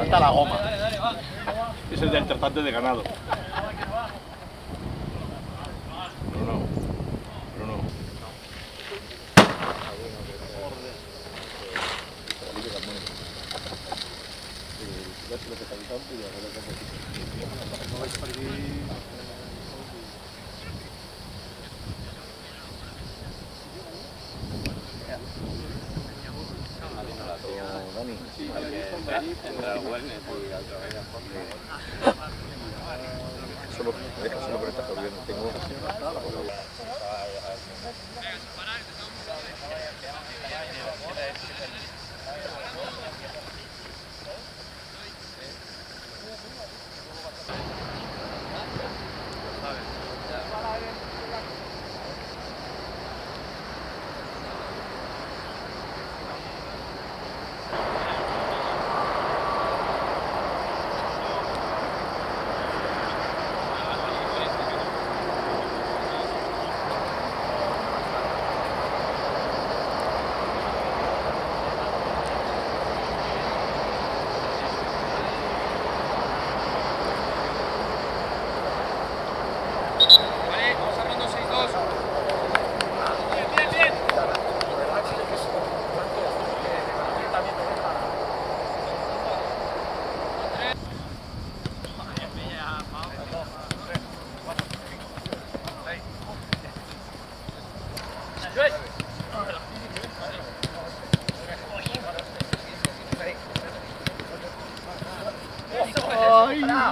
Falta la goma. Es el del tercante de ganado. Bruno. Bruno. Solo, deja solo por esta jodiendo. Tengo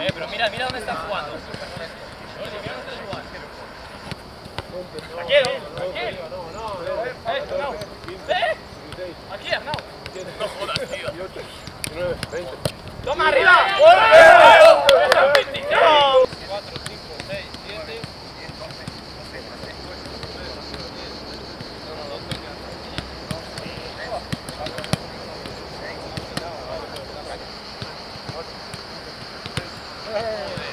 Eh, pero mira, mira dónde están jugando. Aquí, ¿no? Aquí. Eh, no. ¿Eh? Aquí, no. No jodas, tío. ¡Toma arriba! Pero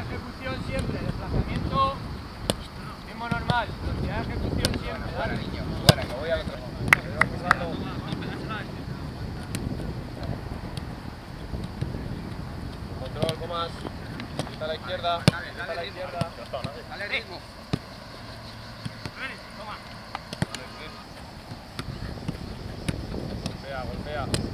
ejecución siempre, desplazamiento mismo normal. Velocidad de ejecución siempre, dale. Bueno, me voy a otro. Comas. Está a la izquierda. A la izquierda. Dale ritmo. Golpea, golpea.